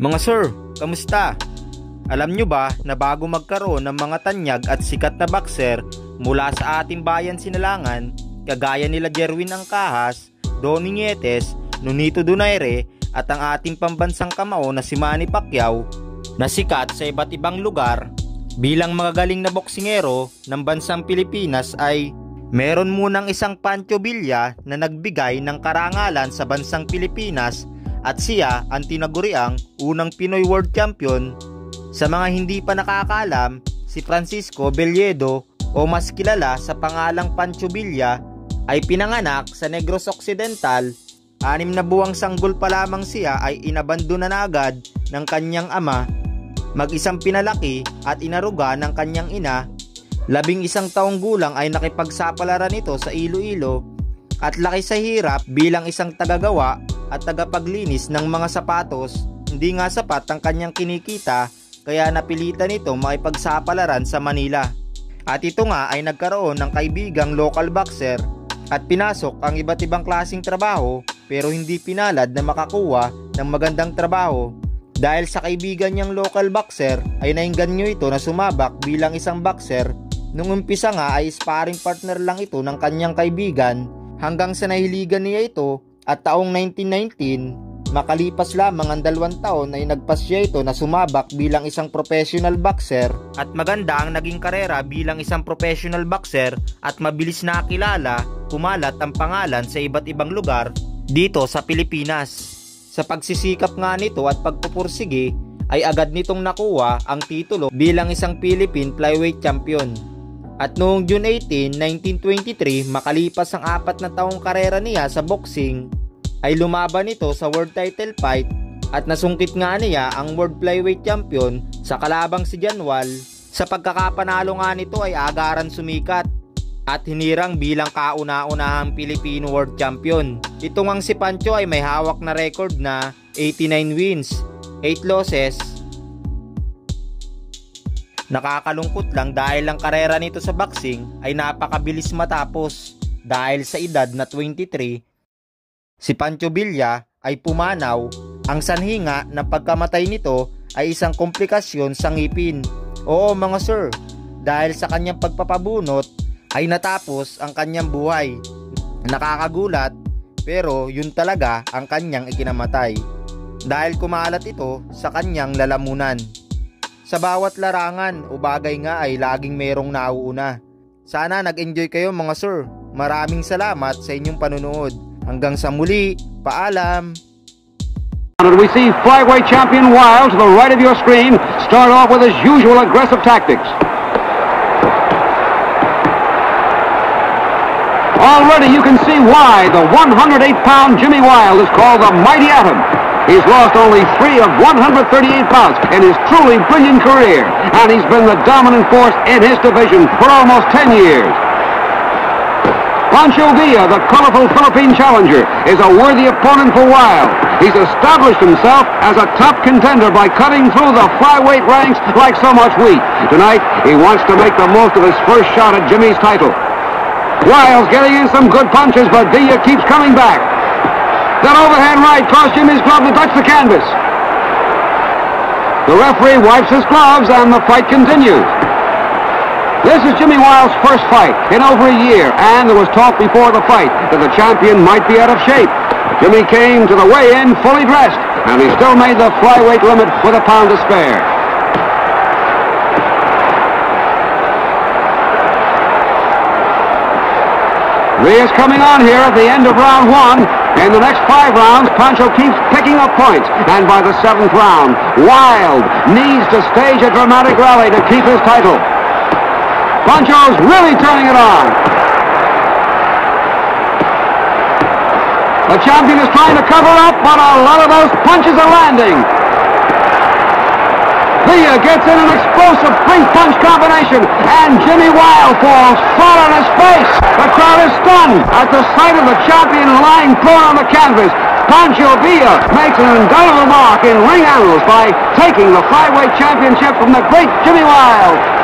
Mga sir, kamusta? Alam nyo ba na bago magkaroon ng mga tanyag at sikat na boxer mula sa ating bayan sinalangan, kagaya nila Jerwin Angkahas, Donny Nietes, Nunito Donaire at ang ating pambansang kamao na si Manny Pacquiao na sikat sa iba't ibang lugar bilang mga galing na boksingero ng bansang Pilipinas ay meron munang isang Pancho Villa na nagbigay ng karangalan sa bansang Pilipinas at siya ang tinaguriang unang Pinoy World Champion. Sa mga hindi pa nakakaalam, si Francisco Belledo o mas kilala sa pangalang Pancho Villa ay pinanganak sa Negros Occidental. Anim na buwang sanggol pa lamang siya ay inabandona na agad ng kanyang ama. Mag-isang pinalaki at inaruga ng kanyang ina. Labing isang taong gulang ay nakipagsapalaran ito sa Iloilo at laki sa hirap bilang isang tagagawa at tagapaglinis ng mga sapatos, hindi nga sapat ang kanyang kinikita kaya napilitan ito makipagsapalaran sa Manila. At ito nga ay nagkaroon ng kaibigang local boxer at pinasok ang iba't ibang klasing trabaho pero hindi pinalad na makakuha ng magandang trabaho. Dahil sa kaibigan niyang local boxer ay nainggan niyo ito na sumabak bilang isang boxer. Nung umpisa nga ay sparring partner lang ito ng kanyang kaibigan hanggang sa nahiligan niya ito at taong 1919, makalipas lamang ang dalawang taon ay nagpasya ito na sumabak bilang isang professional boxer at maganda ang naging karera bilang isang professional boxer at mabilis nakilala, kumalat ang pangalan sa iba't ibang lugar dito sa Pilipinas. Sa pagsisikap nga nito at pagpupursige ay agad nitong nakuha ang titulo bilang isang Philippine Flyweight Champion. At noong June 18, 1923, makalipas ang apat na taong karera niya sa boxing, ay lumaban ito sa world title fight at nasungkit nga niya ang world flyweight champion sa kalabang si Janwal. Sa pagkakapanalo nga nito ay agaran sumikat at hinirang bilang kauna-unahang Filipino World Champion. Ito ngang si Pancho ay may hawak na record na 89 wins, 8 losses. Nakakalungkot lang dahil ang karera nito sa boxing ay napakabilis matapos dahil sa edad na 23 Si Pancho Villa ay pumanaw. Ang sanhinga ng pagkamatay nito ay isang komplikasyon sa ngipin. Oo mga sir, dahil sa kanyang pagpapabunot ay natapos ang kanyang buhay. Nakakagulat pero yun talaga ang kanyang ikinamatay. Dahil kumalat ito sa kanyang lalamunan. Sa bawat larangan o bagay nga ay laging merong nauuna. Sana nag-enjoy kayo mga sir. Maraming salamat sa inyong panunood. Hanggang sa muli, paalam! We see flyweight champion Wild to the right of your screen start off with his usual aggressive tactics. Already you can see why the 108-pound Jimmy Wild is called the Mighty Atom. He's lost only three of 138 bouts in his truly brilliant career, and he's been the dominant force in his division for almost 10 years. Pancho Villa, the colorful Philippine challenger, is a worthy opponent for Wild. He's established himself as a top contender by cutting through the flyweight ranks like so much wheat. Tonight, he wants to make the most of his first shot at Jimmy's title. Wild's getting in some good punches, but Villa keeps coming back. That overhand right crossed Jimmy's glove to touch the canvas. The referee wipes his gloves and the fight continues. This is Jimmy Wild's first fight in over a year, and there was talk before the fight that the champion might be out of shape. Jimmy came to the weigh-in fully dressed, and he still made the flyweight limit with a pound to spare. is coming on here at the end of round one. In the next five rounds, Pancho keeps picking up points. And by the seventh round, Wild needs to stage a dramatic rally to keep his title. Pancho's really turning it on. The champion is trying to cover up, but a lot of those punches are landing. Villa gets in an explosive three-punch combination, and Jimmy Wild falls flat on his face. The crowd is stunned at the sight of the champion lying prone on the canvas. Pancho Villa makes an indelible mark in ring annals by taking the flyweight championship from the great Jimmy Wild.